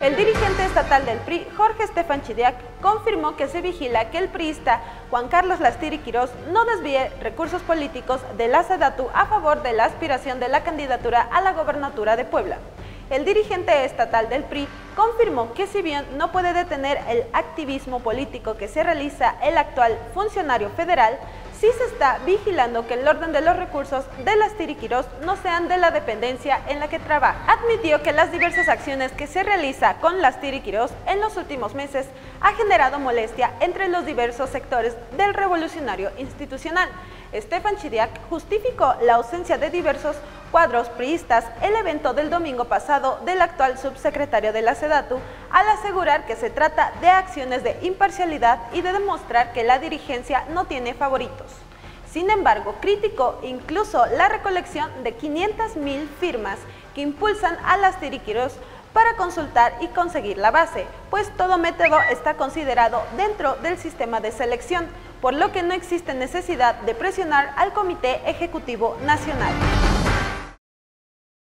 El dirigente estatal del PRI, Jorge Estefan Chidiac, confirmó que se vigila que el priista Juan Carlos Lastiri Quirós no desvíe recursos políticos de la SEDATU a favor de la aspiración de la candidatura a la gobernatura de Puebla. El dirigente estatal del PRI confirmó que si bien no puede detener el activismo político que se realiza el actual funcionario federal, sí se está vigilando que el orden de los recursos de las Tiriquirós no sean de la dependencia en la que trabaja. Admitió que las diversas acciones que se realiza con las Tiriquirós en los últimos meses ha generado molestia entre los diversos sectores del revolucionario institucional. Estefan Chidiac justificó la ausencia de diversos cuadros priistas el evento del domingo pasado del actual subsecretario de la SEDATU al asegurar que se trata de acciones de imparcialidad y de demostrar que la dirigencia no tiene favoritos. Sin embargo, criticó incluso la recolección de 500.000 firmas que impulsan a las tiriquiros para consultar y conseguir la base, pues todo método está considerado dentro del sistema de selección, por lo que no existe necesidad de presionar al Comité Ejecutivo Nacional.